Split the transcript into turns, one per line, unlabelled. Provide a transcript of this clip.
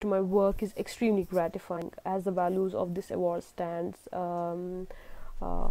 to my work is extremely gratifying. As the values of this award stands um, uh,